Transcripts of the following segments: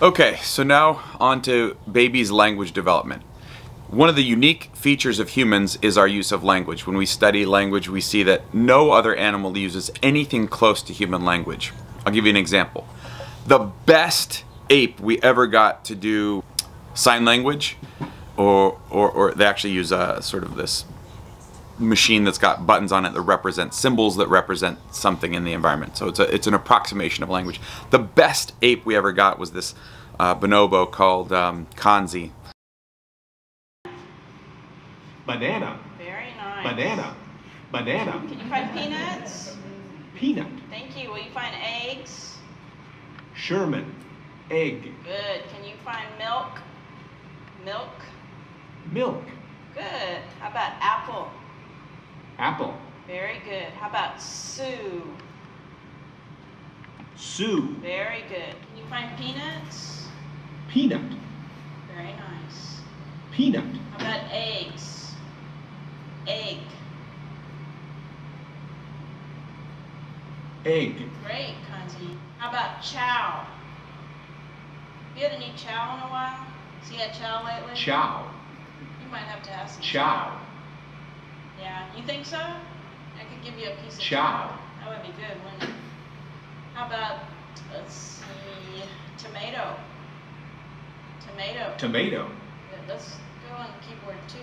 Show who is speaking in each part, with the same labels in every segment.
Speaker 1: Okay, so now on to baby's language development. One of the unique features of humans is our use of language. When we study language, we see that no other animal uses anything close to human language. I'll give you an example. The best ape we ever got to do sign language, or, or, or they actually use a sort of this machine that's got buttons on it that represent symbols that represent something in the environment. So it's, a, it's an approximation of language. The best ape we ever got was this uh, bonobo called um, Kanzi.
Speaker 2: Banana.
Speaker 3: Very nice.
Speaker 2: Banana. Banana.
Speaker 3: Can you find peanuts?
Speaker 2: Peanut.
Speaker 3: Thank you. Will you find eggs?
Speaker 2: Sherman. Egg.
Speaker 3: Good. Can you find milk? Milk?
Speaker 2: Milk.
Speaker 3: Good. How about apple?
Speaker 2: Apple.
Speaker 3: Very good. How about Sue?
Speaker 2: Sue.
Speaker 3: Very good. Can you find peanuts?
Speaker 2: Peanut.
Speaker 3: Very nice.
Speaker 2: Peanut.
Speaker 3: How about eggs? Egg.
Speaker 2: Egg.
Speaker 3: Great, Kanzi. How about chow? You had any chow in a while? See had chow lately?
Speaker 2: Chow.
Speaker 3: You might have to have some
Speaker 2: Chow.
Speaker 3: Yeah, you think so? I could give you a piece of
Speaker 2: Chow.
Speaker 3: That would be good, wouldn't it? How about, let's see, tomato? Tomato.
Speaker 2: Tomato.
Speaker 3: Good, Let's go on keyboard two.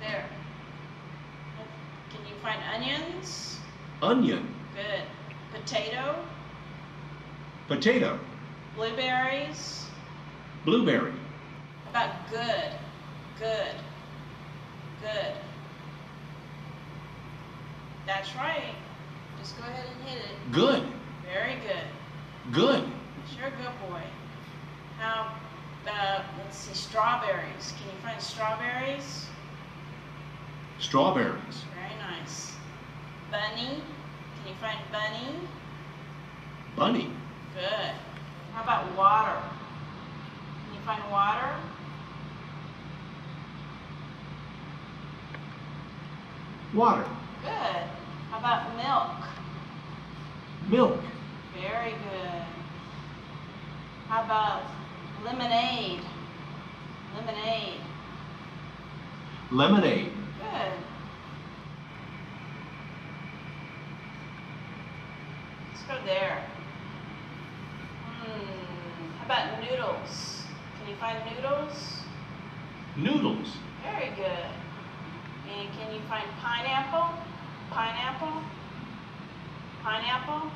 Speaker 3: There. Can you find onions?
Speaker 2: Onion.
Speaker 3: Good. Potato,
Speaker 2: Potato.
Speaker 3: blueberries.
Speaker 2: Blueberry.
Speaker 3: How about good? Good. Good. That's right. Just go ahead and hit it.
Speaker 2: Good.
Speaker 3: Very good.
Speaker 2: Good.
Speaker 3: Sure, good boy. How about, let's see, strawberries. Can you find strawberries?
Speaker 2: Strawberries.
Speaker 3: Very nice. Bunny. Can you find bunny?
Speaker 2: Bunny.
Speaker 3: Good. How about water? Can you find water?
Speaker 2: Water.
Speaker 3: Good. How about milk?
Speaker 2: Milk.
Speaker 3: Very good. How about lemonade? Lemonade.
Speaker 2: Lemonade.
Speaker 3: Good. Let's go there. Hmm. How about noodles? Can you find noodles?
Speaker 2: Noodles.
Speaker 3: Very good. And can you find pineapple? Pineapple? Pineapple?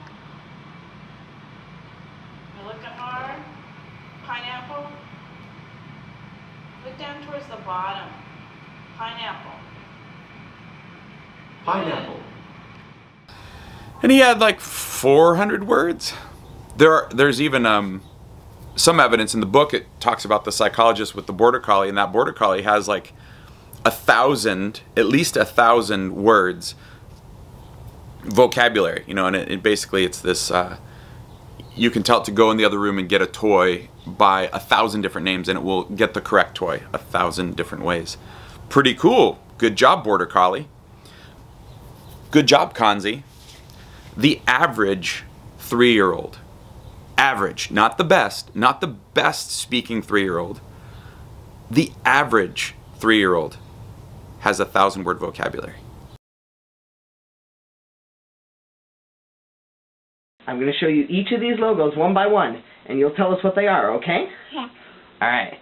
Speaker 3: You're looking hard. Pineapple? Look down towards the bottom. Pineapple.
Speaker 2: Pineapple.
Speaker 1: And he had like 400 words. There are, there's even um, some evidence in the book. It talks about the psychologist with the border collie, and that border collie has like a thousand, at least a thousand words vocabulary. You know, and it, it basically it's this. Uh, you can tell it to go in the other room and get a toy by a thousand different names, and it will get the correct toy a thousand different ways. Pretty cool. Good job, border collie. Good job, Kanzi the average three year old, average, not the best, not the best speaking three year old, the average three year old has a thousand word vocabulary.
Speaker 4: I'm going to show you each of these logos one by one, and you'll tell us what they are, okay?
Speaker 5: Yeah.
Speaker 4: All right.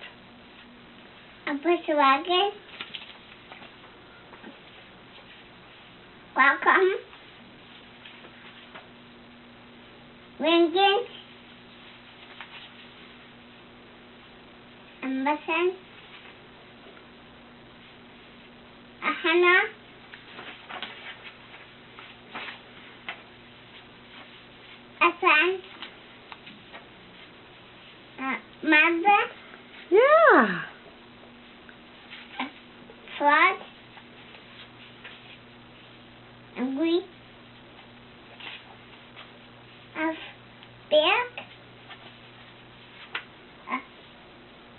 Speaker 5: A Volkswagen. Welcome. Lincoln. Amazon. A Hannah. A fan. A mother.
Speaker 6: Yeah.
Speaker 5: Flood. And we have bear. Uh,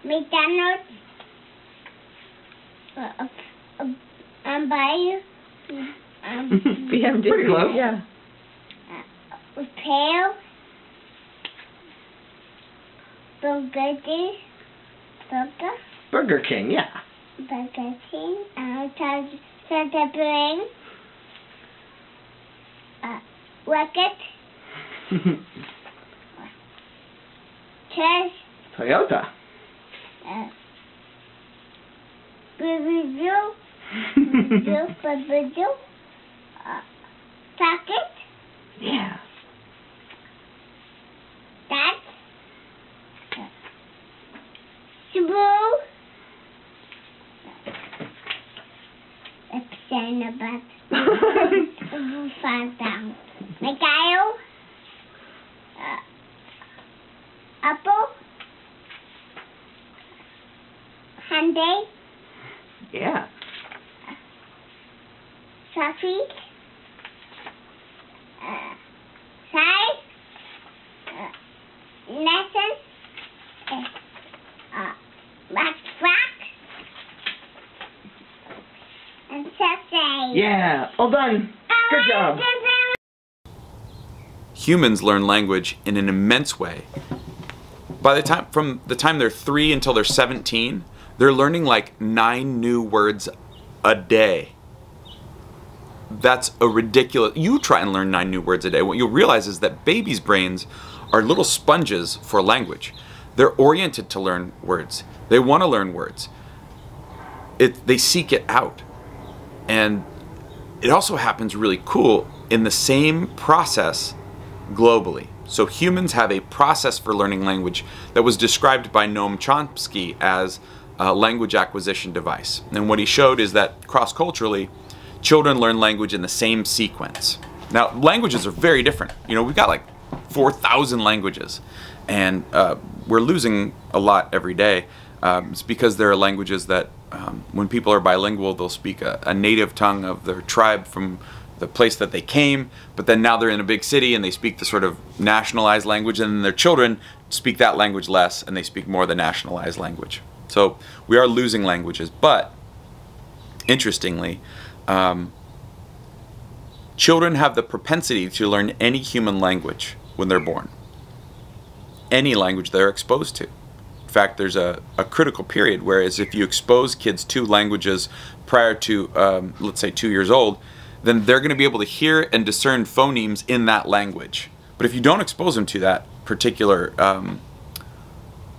Speaker 5: McDonald's. Uh, uh, uh, Bayou. Um,
Speaker 6: BMW.
Speaker 4: Pretty close.
Speaker 6: Yeah.
Speaker 5: uh, pail. Burger King. Burger.
Speaker 4: Burger King, yeah.
Speaker 5: Burger King. Uh, touch, touch the brain. Uh, rocket. Chess.
Speaker 4: Toyota.
Speaker 5: Uh, Boo-boo-boo. Boo-boo-boo. Uh, pocket.
Speaker 4: yeah.
Speaker 5: That. Uh, Subaru. Upside about. Five down. Miguel. Uh, Apple. Hyundai.
Speaker 4: yeah.
Speaker 5: Sophie. Uh, Sai. Uh, Nathan. Uh, uh, Max And Saturday.
Speaker 4: Yeah. All done. Good job.
Speaker 1: Humans learn language in an immense way. By the time from the time they're 3 until they're 17, they're learning like 9 new words a day. That's a ridiculous. You try and learn 9 new words a day. What you'll realize is that babies' brains are little sponges for language. They're oriented to learn words. They want to learn words. It, they seek it out. And it also happens really cool in the same process globally. So humans have a process for learning language that was described by Noam Chomsky as a language acquisition device. And what he showed is that cross-culturally, children learn language in the same sequence. Now, languages are very different. You know, we've got like 4,000 languages, and uh, we're losing a lot every day. Um, it's because there are languages that, um, when people are bilingual, they'll speak a, a native tongue of their tribe from the place that they came, but then now they're in a big city and they speak the sort of nationalized language, and then their children speak that language less and they speak more the nationalized language. So we are losing languages, but interestingly, um, children have the propensity to learn any human language when they're born. Any language they're exposed to. In fact, there's a, a critical period, whereas if you expose kids to languages prior to, um, let's say, two years old, then they're going to be able to hear and discern phonemes in that language. But if you don't expose them to that particular, um,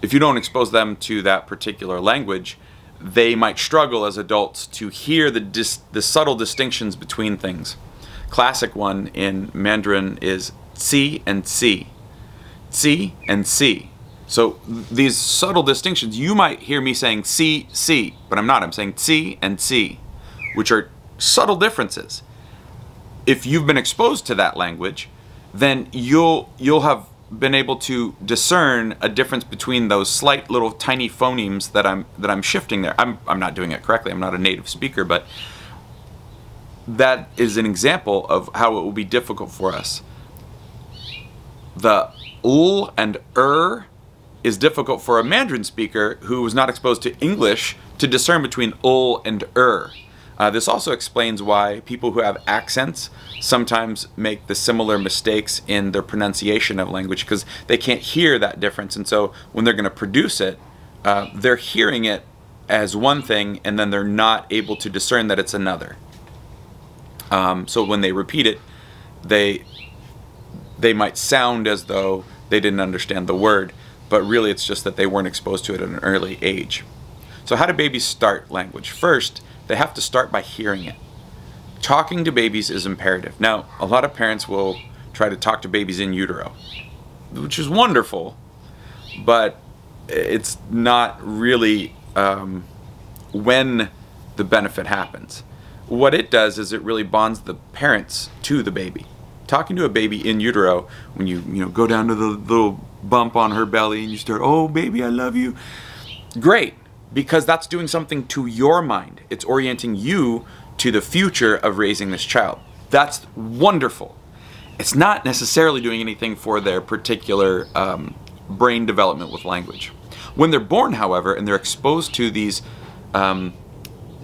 Speaker 1: if you don't expose them to that particular language, they might struggle as adults to hear the dis- the subtle distinctions between things. Classic one in Mandarin is "ci" and "ci," "ci" and "ci." So these subtle distinctions, you might hear me saying "ci, ci," but I'm not. I'm saying "ci" and "ci," which are subtle differences. If you've been exposed to that language, then you'll you'll have been able to discern a difference between those slight little tiny phonemes that I'm that I'm shifting there. I'm I'm not doing it correctly. I'm not a native speaker, but that is an example of how it will be difficult for us. The l and er is difficult for a Mandarin speaker who was not exposed to English to discern between ul and er. Uh, this also explains why people who have accents sometimes make the similar mistakes in their pronunciation of language because they can't hear that difference. And so when they're going to produce it, uh, they're hearing it as one thing and then they're not able to discern that it's another. Um, so when they repeat it, they they might sound as though they didn't understand the word, but really it's just that they weren't exposed to it at an early age. So how do babies start language? First, they have to start by hearing it. Talking to babies is imperative. Now, a lot of parents will try to talk to babies in utero, which is wonderful, but it's not really um, when the benefit happens. What it does is it really bonds the parents to the baby. Talking to a baby in utero, when you you know go down to the little bump on her belly and you start, "Oh, baby, I love you," great because that's doing something to your mind. It's orienting you to the future of raising this child. That's wonderful. It's not necessarily doing anything for their particular um, brain development with language. When they're born, however, and they're exposed to these um,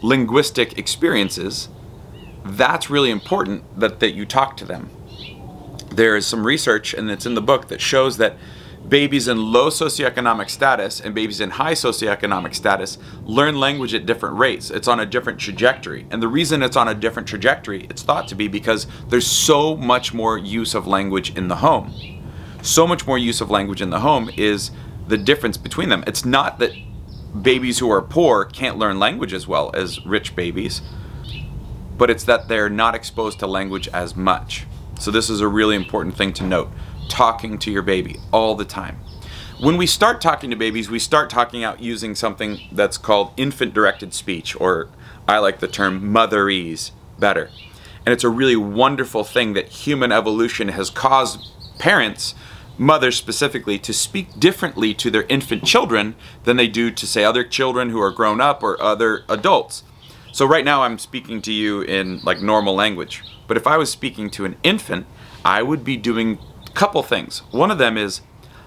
Speaker 1: linguistic experiences, that's really important that, that you talk to them. There is some research, and it's in the book, that shows that babies in low socioeconomic status and babies in high socioeconomic status learn language at different rates. It's on a different trajectory. And the reason it's on a different trajectory, it's thought to be because there's so much more use of language in the home. So much more use of language in the home is the difference between them. It's not that babies who are poor can't learn language as well as rich babies, but it's that they're not exposed to language as much. So this is a really important thing to note talking to your baby all the time. When we start talking to babies, we start talking out using something that's called infant directed speech, or I like the term motherese better. And it's a really wonderful thing that human evolution has caused parents, mothers specifically, to speak differently to their infant children than they do to, say, other children who are grown up or other adults. So right now I'm speaking to you in like normal language. But if I was speaking to an infant, I would be doing couple things. One of them is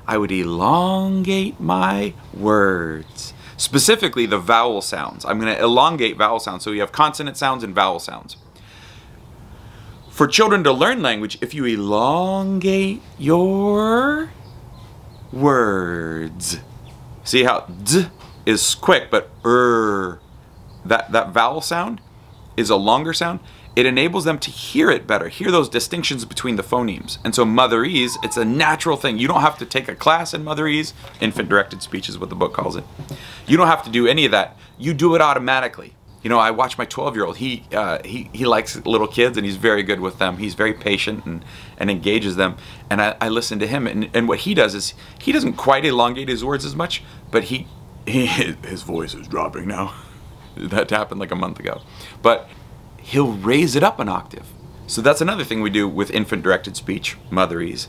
Speaker 1: I would elongate my words. Specifically, the vowel sounds. I'm going to elongate vowel sounds. So you have consonant sounds and vowel sounds. For children to learn language, if you elongate your words, see how d is quick, but er, that, that vowel sound is a longer sound it enables them to hear it better, hear those distinctions between the phonemes. And so motherese, it's a natural thing. You don't have to take a class in motherese. Infant directed speech is what the book calls it. You don't have to do any of that. You do it automatically. You know, I watch my 12 year old. He, uh, he, he likes little kids and he's very good with them. He's very patient and, and engages them. And I, I listen to him. And, and what he does is he doesn't quite elongate his words as much, but he, he his voice is dropping now. that happened like a month ago. But he'll raise it up an octave. So that's another thing we do with infant directed speech, motherese.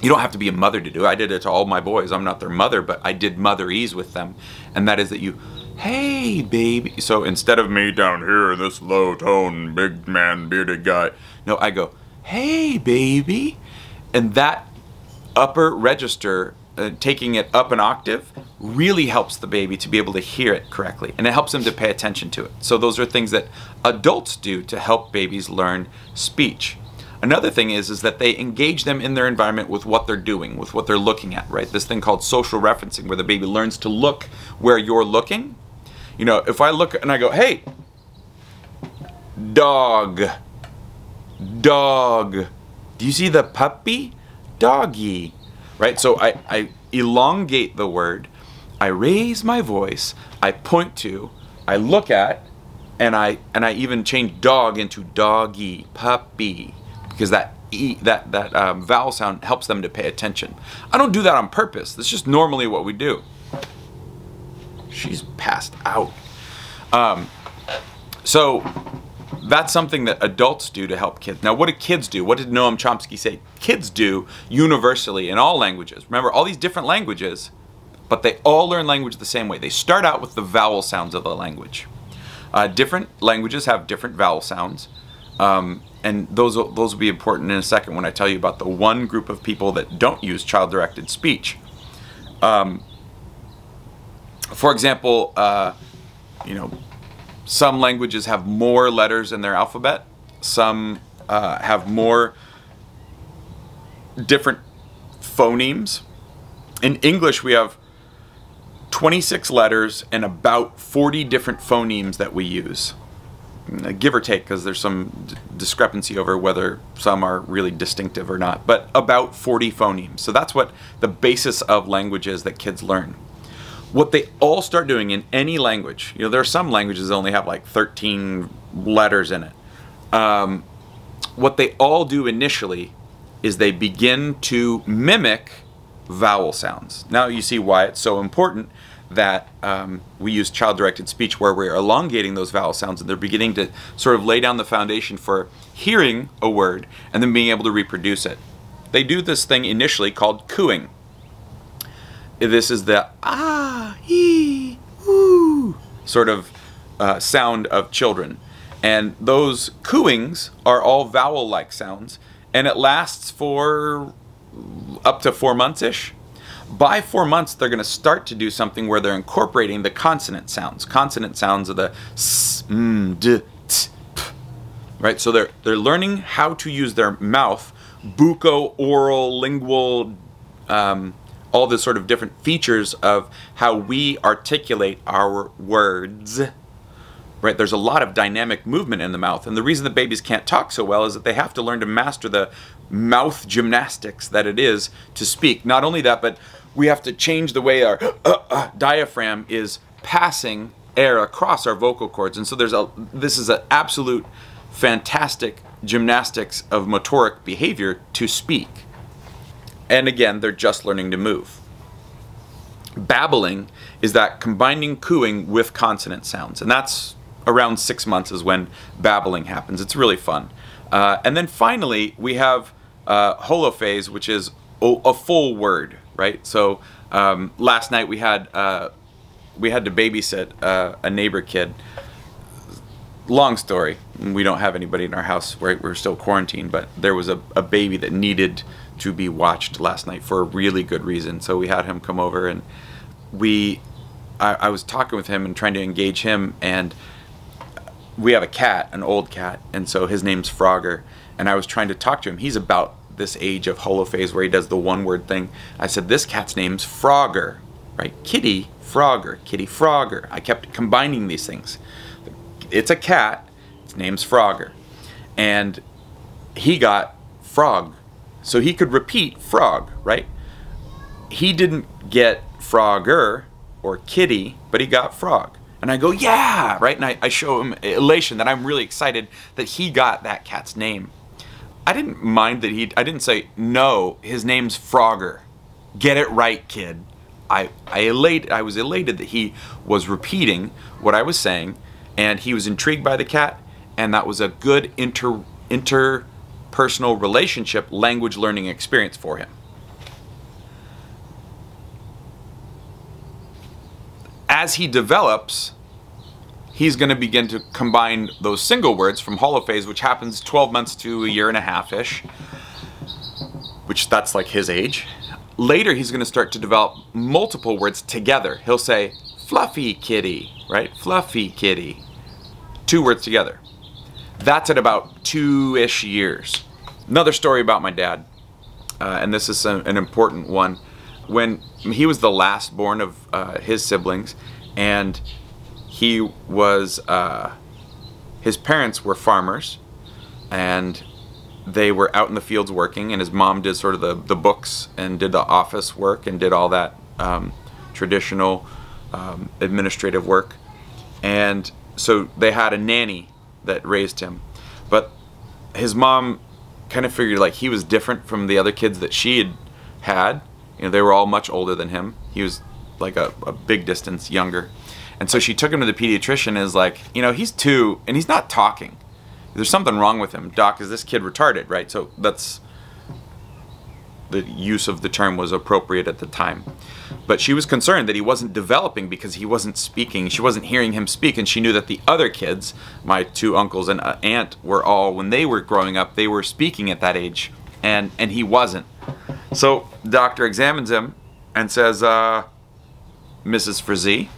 Speaker 1: You don't have to be a mother to do it. I did it to all my boys. I'm not their mother, but I did motherese with them. And that is that you, hey, baby. So instead of me down here, this low tone, big man, bearded guy, no, I go, hey, baby. And that upper register uh, taking it up an octave really helps the baby to be able to hear it correctly and it helps them to pay attention to it. So those are things that adults do to help babies learn speech. Another thing is is that they engage them in their environment with what they're doing, with what they're looking at, right? This thing called social referencing where the baby learns to look where you're looking. You know, if I look and I go, "Hey, dog. Dog. Do you see the puppy? Doggy." Right? So I, I elongate the word, I raise my voice, I point to, I look at, and I and I even change dog into doggy, puppy, because that e that that um, vowel sound helps them to pay attention. I don't do that on purpose. That's just normally what we do. She's passed out. Um, so that's something that adults do to help kids. Now, what do kids do? What did Noam Chomsky say? Kids do universally in all languages. Remember, all these different languages, but they all learn language the same way. They start out with the vowel sounds of the language. Uh, different languages have different vowel sounds. Um, and those will, those will be important in a second when I tell you about the one group of people that don't use child-directed speech. Um, for example, uh, you know, some languages have more letters in their alphabet. Some uh, have more different phonemes. In English, we have 26 letters and about 40 different phonemes that we use. Uh, give or take, because there's some discrepancy over whether some are really distinctive or not, but about 40 phonemes. So that's what the basis of language is that kids learn what they all start doing in any language, you know, there are some languages that only have like 13 letters in it. Um, what they all do initially is they begin to mimic vowel sounds. Now you see why it's so important that um, we use child-directed speech where we're elongating those vowel sounds and they're beginning to sort of lay down the foundation for hearing a word and then being able to reproduce it. They do this thing initially called cooing this is the ah, he, woo sort of uh, sound of children. And those cooings are all vowel like sounds, and it lasts for up to four months ish. By four months, they're going to start to do something where they're incorporating the consonant sounds. Consonant sounds are the s, m, d, t, p, right? So they're they're learning how to use their mouth, buco, oral, lingual, um, all the sort of different features of how we articulate our words. Right? There's a lot of dynamic movement in the mouth. And the reason that babies can't talk so well is that they have to learn to master the mouth gymnastics that it is to speak. Not only that, but we have to change the way our uh, uh, diaphragm is passing air across our vocal cords. And so there's a this is an absolute fantastic gymnastics of motoric behavior to speak. And again, they're just learning to move. Babbling is that combining cooing with consonant sounds. And that's around six months is when babbling happens. It's really fun. Uh, and then finally, we have uh, holophrase, which is a, full word, right? So um, last night we had uh, we had to babysit uh, a neighbor kid. Long story. We don't have anybody in our house. We're, we're still quarantined, but there was a, a baby that needed to be watched last night for a really good reason. So we had him come over and we, I, I was talking with him and trying to engage him and we have a cat, an old cat, and so his name's Frogger. And I was trying to talk to him. He's about this age of holophrase where he does the one word thing. I said, This cat's name's Frogger, right? Kitty Frogger, Kitty Frogger. I kept combining these things. It's a cat, its name's Frogger. And he got frog. So he could repeat frog, right? He didn't get Frogger or kitty, but he got frog. And I go, yeah, right? And I, I show him elation that I'm really excited that he got that cat's name. I didn't mind that he, I didn't say, no, his name's Frogger. Get it right, kid. I, I elated, I was elated that he was repeating what I was saying and he was intrigued by the cat and that was a good inter inter, interpersonal relationship language learning experience for him. as he develops, he's going to begin to combine those single words from holophrase, which happens 12 months to a year and a half ish, which that's like his age. Later, he's going to start to develop multiple words together. He'll say, fluffy kitty, right? Fluffy kitty. Two words together. That's at about two ish years. Another story about my dad, uh, and this is a, an important one when he was the last born of uh, his siblings, and he was uh, his parents were farmers, and they were out in the fields working, and his mom did sort of the the books and did the office work and did all that um, traditional um, administrative work, and so they had a nanny that raised him, but his mom kind of figured like he was different from the other kids that she had had you know, they were all much older than him. He was like a, a big distance younger. And so she took him to the pediatrician is like, you know, he's two and he's not talking. There's something wrong with him. Doc, is this kid retarded, right? So that's the use of the term was appropriate at the time. But she was concerned that he wasn't developing because he wasn't speaking. She wasn't hearing him speak, and she knew that the other kids, my two uncles and aunt, were all, when they were growing up, they were speaking at that age, and, and he wasn't. So doctor examines him and says, uh, Mrs. Frazee,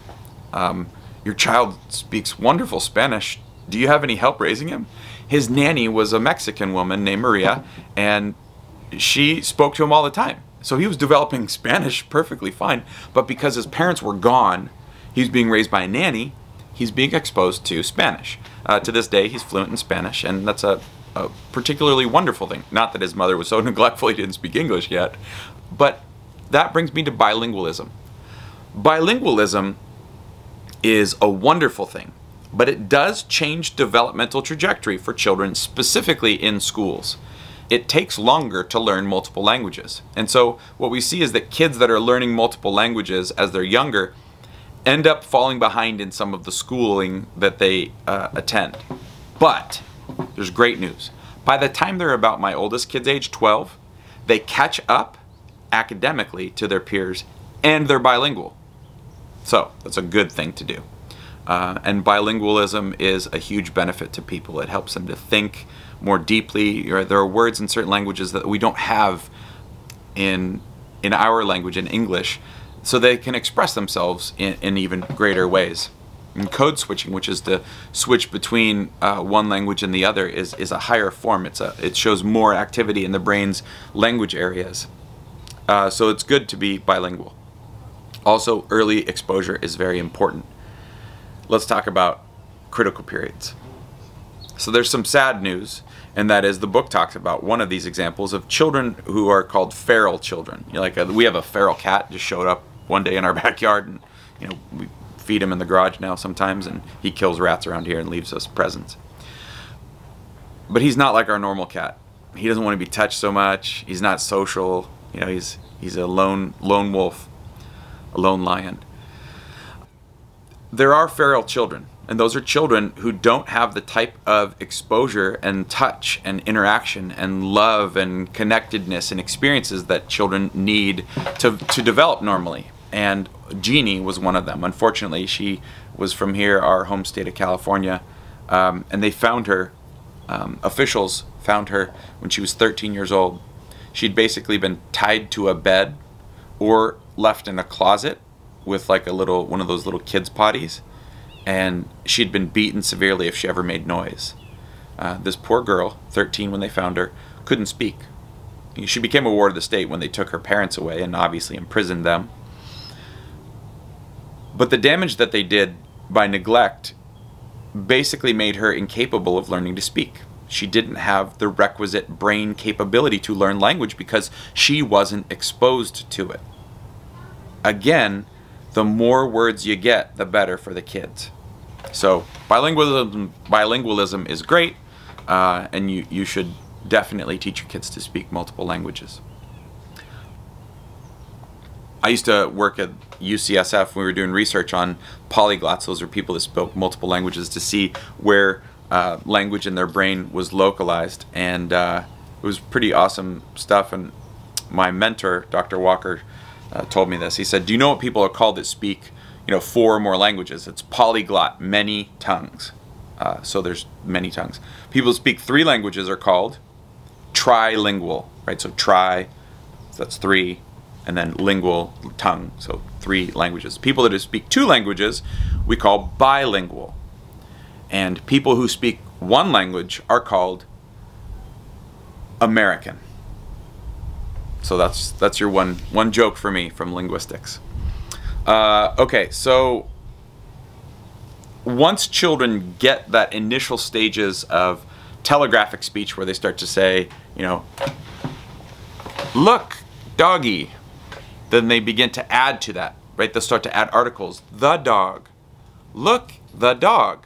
Speaker 1: um, your child speaks wonderful Spanish. Do you have any help raising him? His nanny was a Mexican woman named Maria, and she spoke to him all the time. So he was developing Spanish perfectly fine, but because his parents were gone, he's being raised by a nanny, he's being exposed to Spanish. Uh, to this day, he's fluent in Spanish, and that's a a particularly wonderful thing. Not that his mother was so neglectful he didn't speak English yet, but that brings me to bilingualism. Bilingualism is a wonderful thing, but it does change developmental trajectory for children, specifically in schools. It takes longer to learn multiple languages. And so what we see is that kids that are learning multiple languages as they're younger end up falling behind in some of the schooling that they uh, attend. But there's great news. By the time they're about my oldest kid's age, 12, they catch up academically to their peers and they're bilingual. So that's a good thing to do. Uh, and bilingualism is a huge benefit to people. It helps them to think more deeply. There are words in certain languages that we don't have in in our language, in English, so they can express themselves in, in even greater ways. And code switching, which is the switch between uh, one language and the other, is, is a higher form. It's a, it shows more activity in the brain's language areas. Uh, so it's good to be bilingual. Also, early exposure is very important. Let's talk about critical periods. So there's some sad news, and that is the book talks about one of these examples of children who are called feral children. You know, like a, we have a feral cat just showed up one day in our backyard, and you know we feed him in the garage now sometimes, and he kills rats around here and leaves us presents. But he's not like our normal cat. He doesn't want to be touched so much. He's not social. You know, he's he's a lone lone wolf, a lone lion. There are feral children, and those are children who don't have the type of exposure and touch and interaction and love and connectedness and experiences that children need to, to develop normally. And Genie was one of them. Unfortunately, she was from here, our home state of California, um, and they found her, um, officials found her when she was 13 years old. She'd basically been tied to a bed or left in a closet with like a little one of those little kids potties and she'd been beaten severely if she ever made noise. Uh, this poor girl 13 when they found her couldn't speak. She became a ward of the state when they took her parents away and obviously imprisoned them. But the damage that they did by neglect basically made her incapable of learning to speak. She didn't have the requisite brain capability to learn language because she wasn't exposed to it. Again the more words you get, the better for the kids. So bilingualism, bilingualism is great, uh, and you, you should definitely teach your kids to speak multiple languages. I used to work at UCSF when we were doing research on polyglots. Those are people that spoke multiple languages to see where uh, language in their brain was localized. And uh, it was pretty awesome stuff. And my mentor, Dr. Walker, uh, told me this. He said, "Do you know what people are called that speak, you know, four or more languages? It's polyglot, many tongues. Uh, so there's many tongues. People who speak three languages are called trilingual, right? So tri, that's three, and then lingual, tongue, so three languages. People that speak two languages, we call bilingual, and people who speak one language are called American." So that's that's your one one joke for me from linguistics. Uh, okay, so once children get that initial stages of telegraphic speech where they start to say, you know, look, doggy, then they begin to add to that, right? They'll start to add articles. The dog. Look, the dog.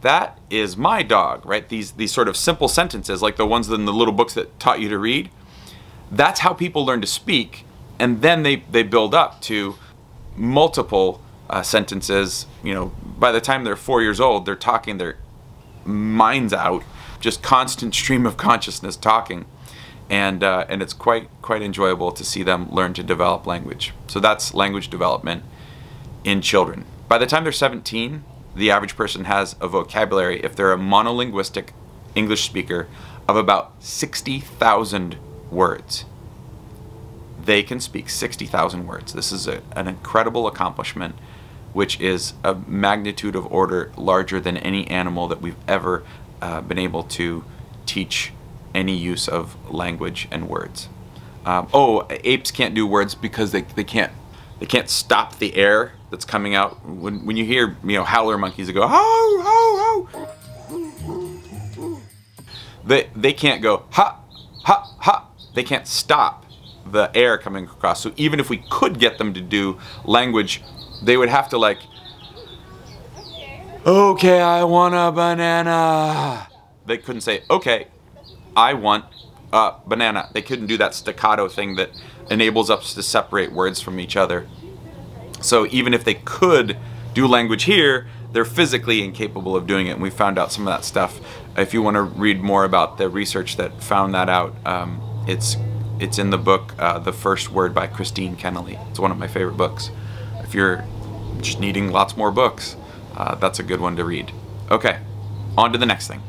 Speaker 1: That is my dog, right? These these sort of simple sentences, like the ones in the little books that taught you to read that's how people learn to speak and then they, they build up to multiple uh, sentences. You know by the time they're four years old they're talking their minds out just constant stream of consciousness talking. And uh, and it's quite quite enjoyable to see them learn to develop language. So that's language development in children. By the time they're 17 the average person has a vocabulary if they're a monolinguistic english speaker of about 60,000 words. They can speak 60,000 words. This is a, an incredible accomplishment, which is a magnitude of order larger than any animal that we've ever uh, been able to teach any use of language and words. Um, oh, apes can't do words because they, they can't they can't stop the air that's coming out. When, when you hear you know howler monkeys that go ho ho ho, they they can't go ha ha ha they can't stop the air coming across. So even if we could get them to do language, they would have to like, okay, I want a banana. They couldn't say, okay, I want a banana. They couldn't do that staccato thing that enables us to separate words from each other. So even if they could do language here, they're physically incapable of doing it. And we found out some of that stuff. If you want to read more about the research that found that out, um, it's it's in the book uh, The First Word by Christine Kenneally. It's one of my favorite books. If you're just needing lots more books, uh, that's a good one to read. Okay, on to the next thing.